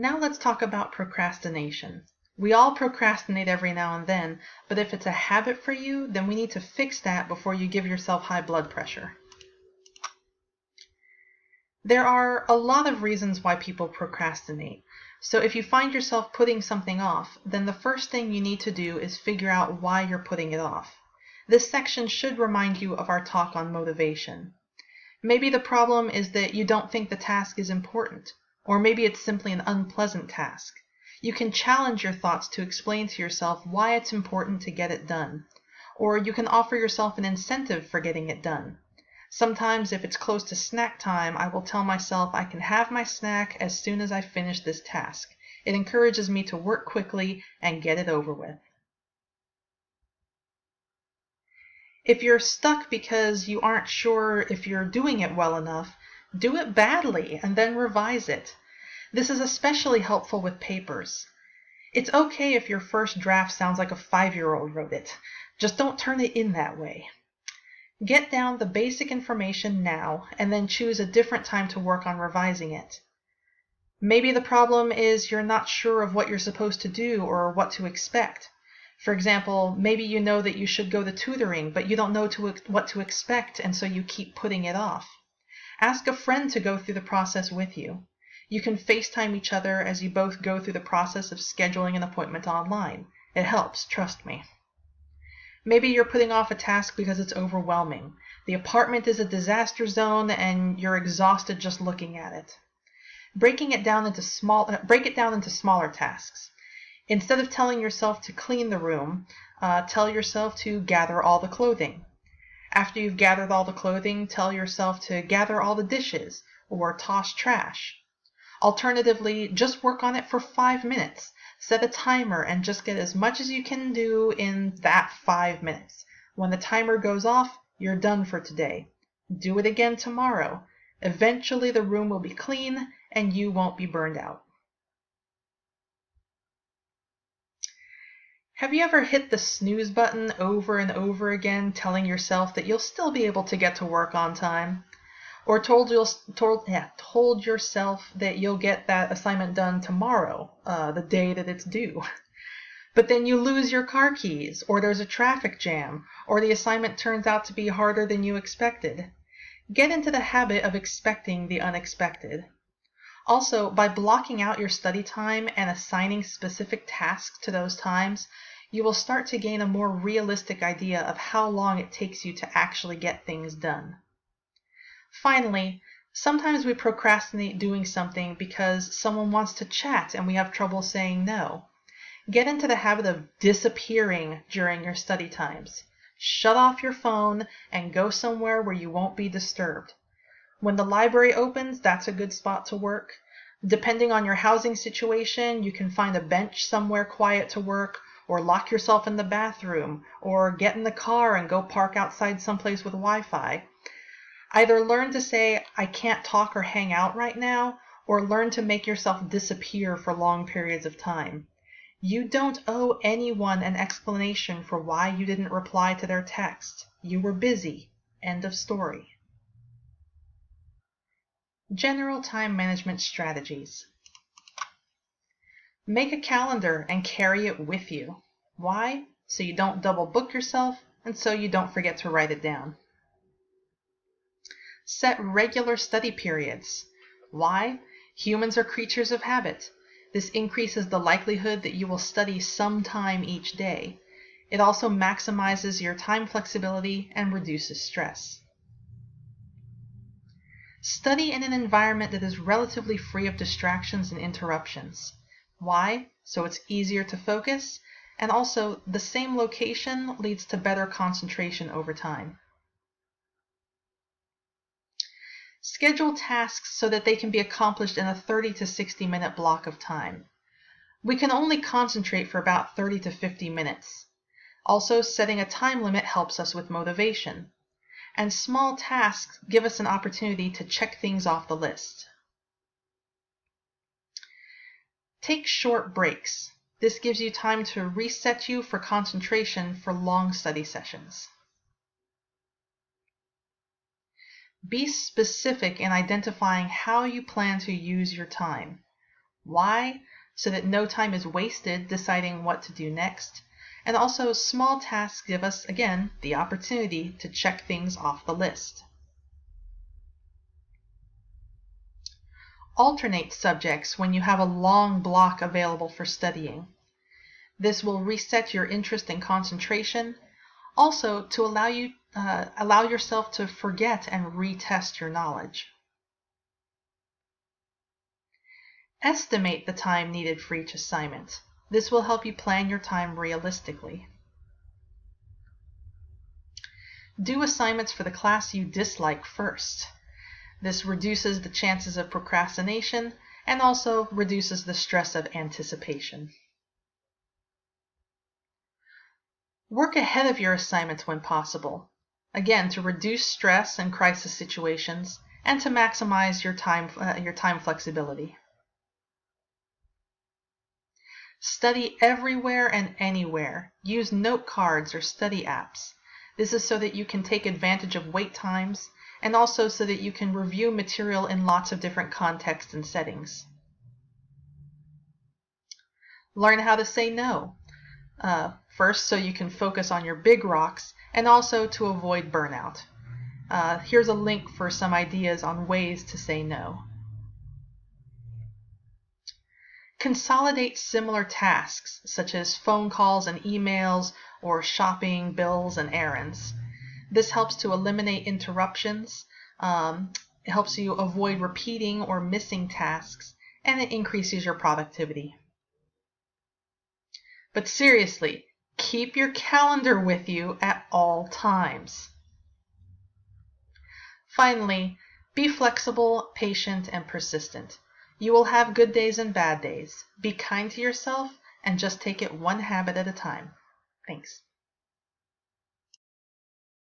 Now let's talk about procrastination. We all procrastinate every now and then, but if it's a habit for you, then we need to fix that before you give yourself high blood pressure. There are a lot of reasons why people procrastinate. So if you find yourself putting something off, then the first thing you need to do is figure out why you're putting it off. This section should remind you of our talk on motivation. Maybe the problem is that you don't think the task is important, or maybe it's simply an unpleasant task. You can challenge your thoughts to explain to yourself why it's important to get it done, or you can offer yourself an incentive for getting it done. Sometimes if it's close to snack time, I will tell myself I can have my snack as soon as I finish this task. It encourages me to work quickly and get it over with. If you're stuck because you aren't sure if you're doing it well enough, do it badly and then revise it. This is especially helpful with papers. It's okay if your first draft sounds like a five-year-old wrote it. Just don't turn it in that way. Get down the basic information now and then choose a different time to work on revising it. Maybe the problem is you're not sure of what you're supposed to do or what to expect. For example, maybe you know that you should go to tutoring, but you don't know to, what to expect, and so you keep putting it off. Ask a friend to go through the process with you. You can FaceTime each other as you both go through the process of scheduling an appointment online. It helps, trust me. Maybe you're putting off a task because it's overwhelming. The apartment is a disaster zone and you're exhausted just looking at it. Breaking it down into small, break it down into smaller tasks. Instead of telling yourself to clean the room, uh, tell yourself to gather all the clothing. After you've gathered all the clothing, tell yourself to gather all the dishes or toss trash. Alternatively, just work on it for five minutes. Set a timer and just get as much as you can do in that five minutes. When the timer goes off, you're done for today. Do it again tomorrow. Eventually the room will be clean and you won't be burned out. Have you ever hit the snooze button over and over again, telling yourself that you'll still be able to get to work on time? Or told, you, told, yeah, told yourself that you'll get that assignment done tomorrow, uh, the day that it's due? But then you lose your car keys, or there's a traffic jam, or the assignment turns out to be harder than you expected. Get into the habit of expecting the unexpected. Also, by blocking out your study time and assigning specific tasks to those times, you will start to gain a more realistic idea of how long it takes you to actually get things done. Finally, sometimes we procrastinate doing something because someone wants to chat and we have trouble saying no. Get into the habit of disappearing during your study times. Shut off your phone and go somewhere where you won't be disturbed. When the library opens, that's a good spot to work. Depending on your housing situation, you can find a bench somewhere quiet to work, or lock yourself in the bathroom, or get in the car and go park outside someplace with Wi Fi. Either learn to say, I can't talk or hang out right now, or learn to make yourself disappear for long periods of time. You don't owe anyone an explanation for why you didn't reply to their text. You were busy. End of story. General time management strategies. Make a calendar and carry it with you. Why? So you don't double book yourself and so you don't forget to write it down. Set regular study periods. Why? Humans are creatures of habit. This increases the likelihood that you will study some time each day. It also maximizes your time flexibility and reduces stress. Study in an environment that is relatively free of distractions and interruptions. Why? So it's easier to focus, and also the same location leads to better concentration over time. Schedule tasks so that they can be accomplished in a 30 to 60 minute block of time. We can only concentrate for about 30 to 50 minutes. Also, setting a time limit helps us with motivation and small tasks give us an opportunity to check things off the list. Take short breaks. This gives you time to reset you for concentration for long study sessions. Be specific in identifying how you plan to use your time. Why? So that no time is wasted deciding what to do next. And also, small tasks give us, again, the opportunity to check things off the list. Alternate subjects when you have a long block available for studying. This will reset your interest and concentration, also to allow you uh, allow yourself to forget and retest your knowledge. Estimate the time needed for each assignment. This will help you plan your time realistically. Do assignments for the class you dislike first. This reduces the chances of procrastination and also reduces the stress of anticipation. Work ahead of your assignments when possible, again to reduce stress and crisis situations and to maximize your time, uh, your time flexibility. Study everywhere and anywhere. Use note cards or study apps. This is so that you can take advantage of wait times and also so that you can review material in lots of different contexts and settings. Learn how to say no. Uh, first, so you can focus on your big rocks and also to avoid burnout. Uh, here's a link for some ideas on ways to say no. Consolidate similar tasks, such as phone calls and emails, or shopping, bills, and errands. This helps to eliminate interruptions, um, it helps you avoid repeating or missing tasks, and it increases your productivity. But seriously, keep your calendar with you at all times. Finally, be flexible, patient, and persistent. You will have good days and bad days. Be kind to yourself and just take it one habit at a time. Thanks.